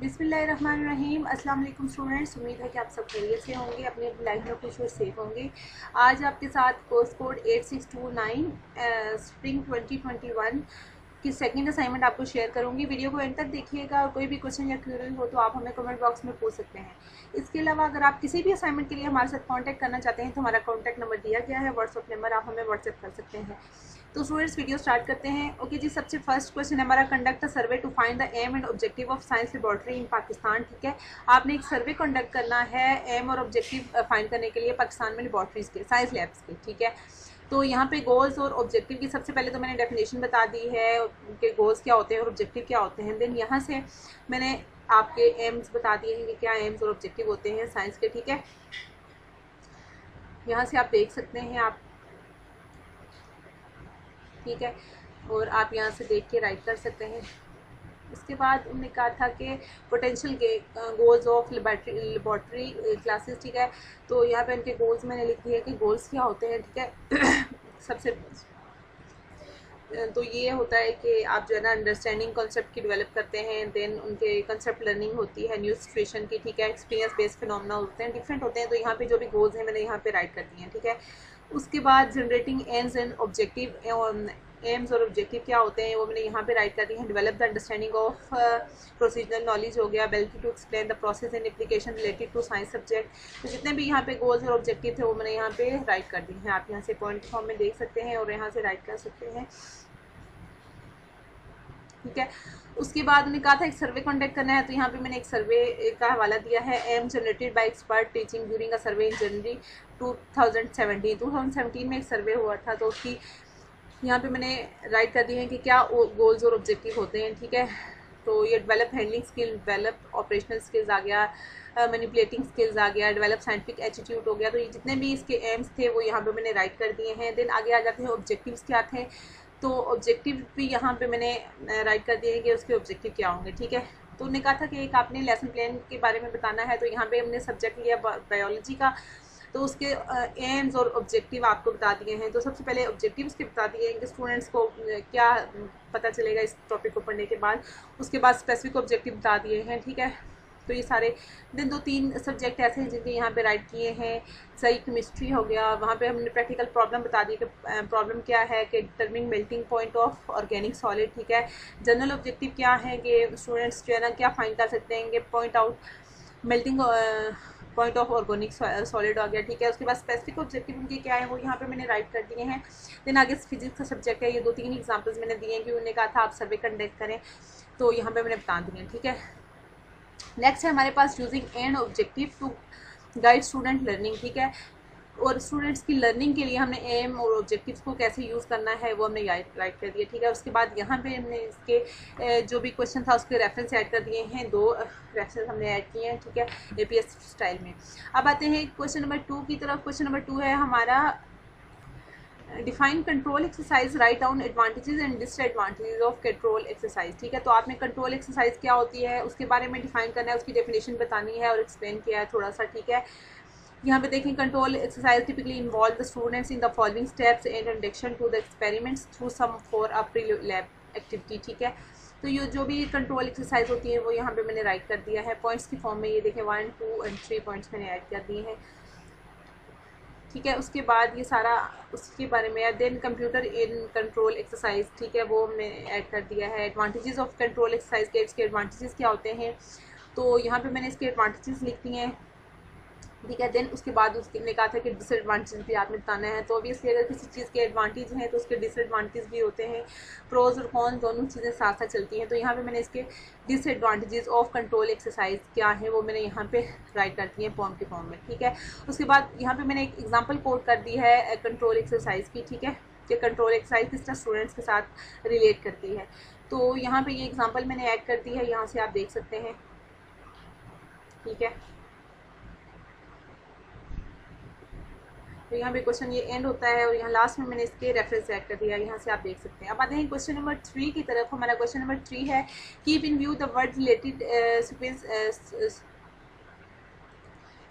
बिसमीम अस्सलाम वालेकुम स्टूडेंट्स, उम्मीद है कि आप सब खैरियत से होंगे, अपने लाइफ में खुश और सेफ़ होंगे। आज आपके साथ course code eight six two nine spring twenty twenty one की सेकंड असाइनमेंट आपको शेयर करूँगी। वीडियो को एंड तक देखिएगा और कोई भी क्वेश्चन या क्यूरी हो तो आप हमें कमेंट बॉक्स में पूछ सकते हैं। इसके अलावा अगर आप किसी भी असाइनमेंट के लिए हमारे साथ कॉन्टैक्ट करना चाहते हैं तो हमारा कॉन्टैक्ट नंबर दिया गया है व्हाट्सअप नंबर आप हमें व्हाट्सएप कर सकते हैं। तो स्टूडेंट्स वीडियो स्टार्ट करते हैं। ओके जी, सबसे फ़र्स्ट क्वेश्चन हमारा conduct survey to find the aim and objective of science laboratory in Pakistan ठीक है? आपने एक सर्वे कंडक्ट करना है एम और ऑब्जेक्टिव फाइंड करने के लिए पाकिस्तान में लेबॉर्ट्रीज के साइंस लैब्स के, ठीक है? तो यहाँ पे गोल्स और ऑब्जेक्टिव की सबसे पहले तो मैंने डेफिनेशन बता दी है कि गोल्स क्या होते हैं और ऑब्जेक्टिव क्या होते हैं। देन यहाँ से मैंने आपके एम्स बता दिए हैं कि क्या एम्स और ऑब्जेक्टिव होते हैं साइंस के, ठीक है? यहाँ से आप देख सकते हैं आप, ठीक है? और आप यहाँ से देख के राइट कर सकते हैं। उसके बाद उन्होंने कहा था कि potential goals of laboratory classes ठीक है? तो यहाँ पे उनके गोल्स मैंने लिख दिया कि गोल्स क्या होते हैं, ठीक है? सबसे तो ये होता है कि आप जो है ना अंडरस्टैंडिंग कॉन्सेप्ट की डेवलप करते हैं देन उनके कंसेप्ट लर्निंग होती है न्यू सिचुएशन की, ठीक है? एक्सपीरियंस बेस्ड फिनोमिना होते हैं डिफरेंट होते हैं तो यहाँ पे जो भी गोल्स हैं मैंने यहाँ पे राइट कर दिए हैं, ठीक है? उसके बाद generating aims and objective aims और ऑब्जेक्टिव क्या होते हैं, वो मैंने यहाँ पे राइट कर दी है develop the understanding of procedural knowledge हो गया ability to explain the process and application related to science subject तो जितने भी यहाँ पे गोल्स और ऑब्जेक्टिव थे, वो मैंने यहाँ पे राइट कर दी हैं। आप यहाँ से पॉइंट फॉर्म में देख सकते हैं और यहाँ से राइट कर सकते हैं। ठीक है? उसके बाद उन्हें कहा था, एक सर्वे कंडक्ट करना है तो यहाँ पे मैंने एक सर्वे का हवाला दिया है। Aim generated by expert teaching during a survey in January 2017 2017 में एक सर्वे हुआ था तो उसकी यहाँ पे मैंने राइट कर दी है कि क्या गोल्स और ऑब्जेक्टिव होते हैं, ठीक है? तो ये develop handling skill develop operational skills आ गया मैनिपुलेटिंग स्किल्स आ गया डेवलप साइंटिफिक एटीट्यूड हो गया। तो ये जितने भी इसके एम्स थे, वो यहाँ पे मैंने राइट कर दिए हैं। देन आगे आ जाते हैं ऑब्जेक्टिव्स क्या थे? तो ऑब्जेक्टिव भी यहाँ पे मैंने राइट कर दिए हैं कि उसके ऑब्जेक्टिव क्या होंगे, ठीक है? तो उन्होंने कहा था कि एक आपने लेसन प्लान के बारे में बताना है। तो यहाँ पे हमने सब्जेक्ट लिया बायोलॉजी का। तो उसके एम्स और ऑब्जेक्टिव आपको बता दिए हैं। तो सबसे पहले ऑब्जेक्टिव उसके बता दिए हैं कि स्टूडेंट्स को क्या पता चलेगा इस टॉपिक को पढ़ने के बाद। उसके बाद स्पेसिफिक ऑब्जेक्टिव बता दिए हैं, ठीक है? तो ये सारे दिन दो तीन सब्जेक्ट ऐसे हैं जिनके यहाँ पे राइट किए हैं। सही केमिस्ट्री हो गया, वहाँ पे हमने प्रैक्टिकल प्रॉब्लम बता दी कि प्रॉब्लम क्या है कि determining melting point of organic solid ठीक है? जनरल ऑब्जेक्टिव क्या है कि स्टूडेंट्स जो है ना, क्या फाइंड कर सकते हैं कि point out melting point of organic solid आ गया, ठीक है? उसके बाद स्पेसिफिक ऑब्जेक्टिव उनके क्या है, वो यहाँ पे मैंने राइट कर दिए हैं। देन आगे फिजिक्स का सब्जेक्ट है, ये दो तीन एग्जाम्पल्स मैंने दिए हैं कि उन्होंने कहा था आप सर्वे कंडक्ट करें तो यहाँ पर मैंने बता दिए ठीक है? नेक्स्ट है हमारे पास using and objective to guide student learning ठीक है? और स्टूडेंट्स की लर्निंग के लिए हमने एम और ऑब्जेक्टिव्स को कैसे यूज़ करना है, वो हमने राइट कर दिया, ठीक है? उसके बाद यहाँ पे हमने इसके जो भी क्वेश्चन था उसके रेफरेंस ऐड कर दिए हैं। दो रेफरेंस हमने ऐड किए हैं, ठीक है? ए पी एस स्टाइल में। अब आते हैं क्वेश्चन नंबर टू की तरफ़। क्वेश्चन नंबर टू है हमारा define control exercise write down advantages and disadvantages of control exercise ठीक है? तो आपने कंट्रोल एक्सरसाइज क्या होती है, उसके बारे में डिफाइन करना है, उसकी डेफिनेशन बतानी है और एक्सप्लेन किया है थोड़ा सा, ठीक है? यहाँ पे देखें control exercise typically involve the students in the following steps and induction to the experiments through some for a pre lab activity ठीक है? तो ये जो भी कंट्रोल एक्सरसाइज होती है, वो यहाँ पे मैंने राइट कर दिया है। पॉइंट्स की फॉर्म में ये देखें one two and three points मैंने ऐड कर दिए हैं। ठीक है, उसके बाद ये सारा, उसके बारे में then computer in control exercise ठीक है, वो हमने ऐड कर दिया है। एडवांटेजेस ऑफ़ कंट्रोल एक्सरसाइज के इसके एडवांटेजेस क्या होते हैं? तो यहाँ पे मैंने इसके एडवांटेजेस लिख दिए हैं। ठीक है देन उसके बाद उसने कहा था कि डिसएडवांटेज भी आपने बताना है तो ऑब्वियसली अगर किसी चीज़ के एडवांटेज हैं तो उसके डिसएडवांटेज भी होते हैं प्रोज और कॉन दोनों चीज़ें साथ साथ चलती हैं तो यहाँ पे मैंने इसके डिसएडवांटेजेस ऑफ़ कंट्रोल एक्सरसाइज क्या है, वो मैंने यहाँ पे राइट कर दी है फॉर्म के फॉर्म में, ठीक है? उसके बाद यहाँ पर मैंने एक एग्ज़ाम्पल कोड कर दी है कंट्रोल एक्सरसाइज की, ठीक है? कि कंट्रोल एक्सरसाइज किस तरह स्टूडेंट्स के साथ रिलेट करती है तो यहाँ पर ये एग्ज़ाम्पल मैंने ऐड कर दी है, यहाँ से आप देख सकते हैं, ठीक है? तो यहाँ पे क्वेश्चन ये एंड होता है और यहाँ लास्ट में मैंने इसके रेफरेंस ऐड कर दिया यहाँ से आप देख सकते हैं। अब आते हैं क्वेश्चन नंबर थ्री की तरफ़। हमारा क्वेश्चन नंबर थ्री है keep in view the word related sequence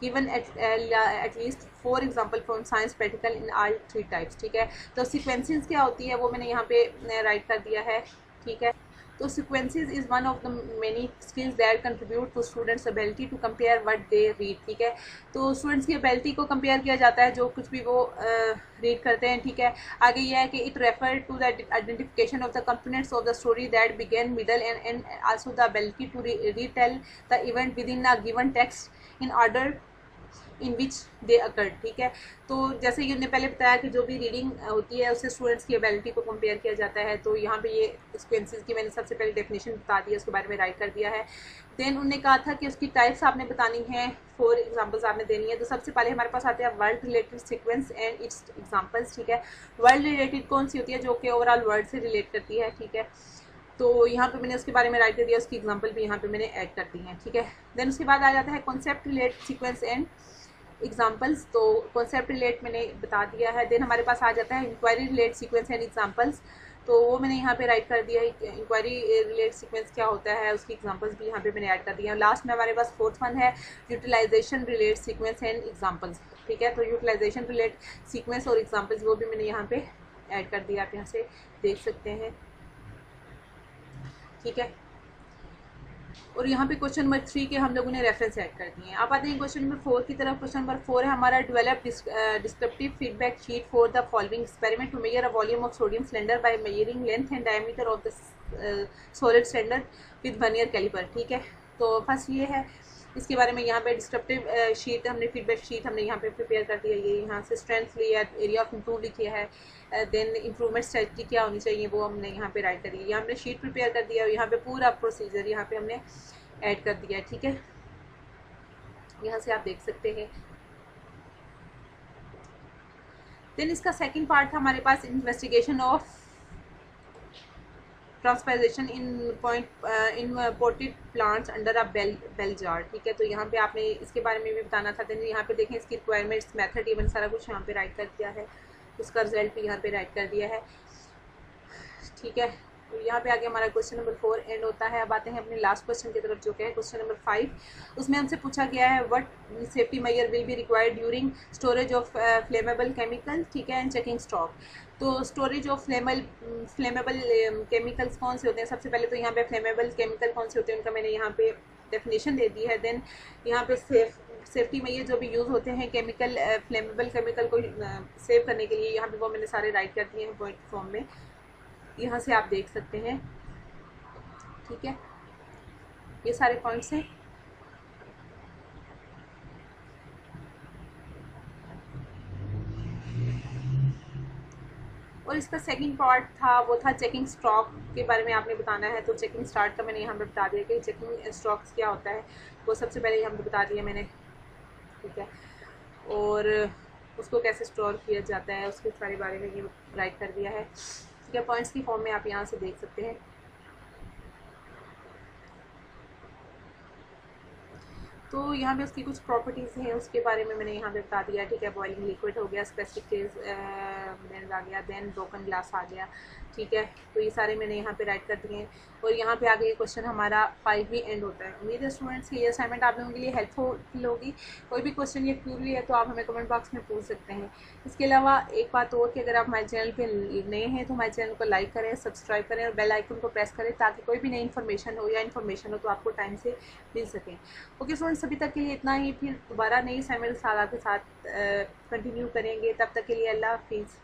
uh, at least four example from science practical in all three types ठीक है? तो सिक्वेंसिस क्या होती है वो मैंने यहाँ पे राइट कर दिया है ठीक है? तो sequences is one of the many skills that contribute to students ability to compare what they read ठीक है? तो स्टूडेंट्स की एबिलिटी को कंपेयर किया जाता है जो कुछ भी वो रीड uh, करते हैं ठीक है? आगे यह है कि it refer to the identification of the components of the story that begin middle end and also the ability to retell the event with in a given text in order in which they occurred ठीक है? तो जैसे कि उन्होंने पहले बताया कि जो भी रीडिंग होती है उससे स्टूडेंट्स की एबिलिटी को कंपेयर किया जाता है तो यहाँ पे ये एक्सपेंसिस की मैंने सबसे पहले डेफिनेशन बता दी है उसके बारे में राइट कर दिया है। देन उन्होंने कहा था कि उसकी टाइप्स आपने बतानी है फोर एग्जाम्पल्स आपने देनी है तो सबसे पहले हमारे पास आते हैं world related sequence and its examples ठीक है? वर्ल्ड रिलेटेड कौन सी होती है, जो कि ओवरऑल वर्ल्ड से रिलेट करती है, ठीक है? तो यहाँ पे मैंने उसके बारे में राइट कर दिया, उसकी एग्जांपल भी यहाँ पे मैंने ऐड कर दी है, ठीक है? देन उसके बाद आ जाता है concept relate sequence and examples तो कॉन्सेप्ट रिलेट मैंने बता दिया है। देन हमारे पास आ जाता है inquiry relate sequence and examples तो वो मैंने यहाँ पे राइट कर दिया है इंक्वायरी रिलेट सीक्वेंस क्या होता है, उसकी एग्जांपल्स भी यहाँ पे मैंने ऐड कर दिया है। लास्ट में हमारे पास फोर्थ वन है utilization relate sequence and examples ठीक है? तो यूटिलाइजेशन रिलेट सीक्वेंस और एग्जांपल्स वो भी मैंने यहाँ पे ऐड कर दिया, आप यहाँ से देख सकते हैं। ठीक है? और यहाँ पे क्वेश्चन नंबर थ्री के हम लोगों ने रेफरेंस ऐड कर दिए हैं। आप आते हैं क्वेश्चन नंबर फोर की तरफ़। क्वेश्चन नंबर फोर है हमारा develop descriptive feedback sheet for the following experiment to measure a volume of sodium cylinder by measuring length and diameter of the solid cylinder with vernier caliper ठीक है? तो first ये है। इसके बारे में यहाँ पे डिस्क्रिप्टिव शीट हमने फीडबैक शीट हमने यहाँ पे प्रिपेयर कर दिया। ये यहाँ से स्ट्रेंथ लिया एरिया ऑफ़ इम्प्रूव लिखिया है। देन इम्प्रूवमेंट स्ट्रेटजी क्या होनी चाहिए वो हमने यहाँ पे राइट कर। दिया यहाँ हमने शीट प्रिपेयर कर दिया और यहाँ पे पूरा प्रोसीजर यहाँ पे हमने ऐड कर दिया, ठीक है? यहाँ से आप देख सकते हैं। देन इसका सेकेंड पार्ट था हमारे पास investigation of transpiration in point in potted plants under a bell bell jar ठीक है? तो यहाँ पे आपने इसके बारे में भी बताना था देन यहाँ पे देखें इसकी रिक्वायरमेंट्स मेथड इवन सारा कुछ यहाँ पे राइट कर दिया है। उसका रिज़ल्ट भी यहाँ पे राइट कर दिया है। ठीक है? तो यहाँ पे आगे हमारा क्वेश्चन नंबर फोर एंड होता है। अब आते हैं अपने लास्ट क्वेश्चन की तरफ़ जो कि है क्वेश्चन नंबर फाइव उसमें हमसे पूछा गया है what safety measure will be required during storage of flammable chemical ठीक है एंड चेकिंग स्टॉक तो storage of flammable flammable chemicals कौन से होते हैं? सबसे पहले तो यहाँ पे फ्लेमेबल केमिकल कौन से होते हैं? उनका मैंने यहाँ पे डेफिनेशन दे दी है। देन यहाँ पे सेफ़ सेफ्टी में ये जो भी यूज़ होते हैं केमिकल फ्लेमेबल केमिकल को सेव uh, करने के लिए यहाँ पे वो मैंने सारे राइट कर दिए हैं पॉइंट फॉर्म में। यहाँ से आप देख सकते हैं। ठीक है? ये सारे पॉइंट्स हैं। और इसका सेकंड पार्ट था, वो था चेकिंग स्टॉक के बारे में आपने बताना है तो चेकिंग स्टार्ट का मैंने यहाँ पर बता दिया कि चेकिंग स्टॉक्स क्या होता है, वो सबसे पहले यहाँ पर बता दिया मैंने। ठीक है? और उसको कैसे स्टोर किया जाता है, उसके सारे बारे में ये राइट कर दिया है। है पॉइंट्स की फॉर्म में आप यहाँ से देख सकते हैं। तो यहाँ पे उसकी कुछ प्रॉपर्टीज़ हैं, उसके बारे में मैंने यहाँ पे बता दिया, ठीक है? बॉइलिंग लिक्विड हो गया स्पेसिफिक फ़ेज़ आ गया देन ब्रोकन ग्लास आ गया, ठीक है? तो ये सारे मैंने यहाँ पे राइट कर दिए हैं। और यहाँ पे आगे क्वेश्चन हमारा फाइव भी एंड होता है। उम्मीद है स्टूडेंट्स की ये असाइनमेंट आप लोगों के लिए हेल्पफुल होगी। कोई भी क्वेश्चन ये क्यूरी है तो आप हमें कमेंट बॉक्स में पूछ सकते हैं। इसके अलावा एक बात और कि अगर आप हमारे चैनल पर नए हैं तो हमारे चैनल को लाइक करें सब्सक्राइब करें और बेल आइकन को प्रेस करें ताकि कोई भी नई इन्फॉर्मेशन हो या इन्फॉर्मेशन हो तो आपको टाइम से मिल सकें। ओके स्टूडेंट्स अभी तक के लिए इतना ही। फिर दोबारा नई सैमिल साला के साथ कंटिन्यू करेंगे। तब तक के लिए अल्लाह हाफिज़।